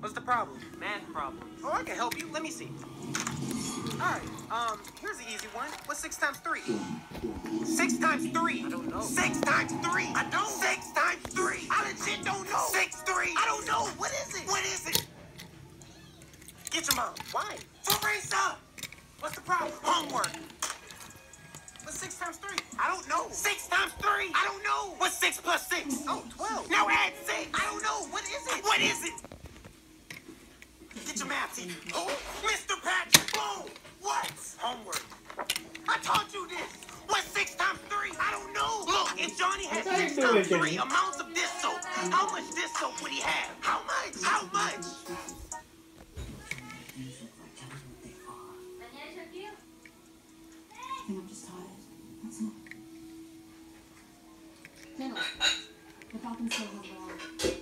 What's the problem? Math problem. Oh, I can help you. Let me see. All right. Um, here's the easy one. What's six times three? Six times three. I don't know. Six times three. I don't. Six times three. I legit don't know. Six three. I don't know. What is it? What is it? Get your mom. Why? Teresa. What's the problem? Homework. What's six times three? I don't know. Six times three. I don't know. What's six plus six? Oh, 12. Now add six. I don't know. What is it? What is it? Get your. Oh, Mr. Patrick. Boom. What? Homework. I taught you this. What's six times three? I don't know. Look, if Johnny had What are you six times three Jimmy? amounts of this soap, how much this soap would he have? How much? How much? I think I'm just tired. That's all. No, no. The Falcons still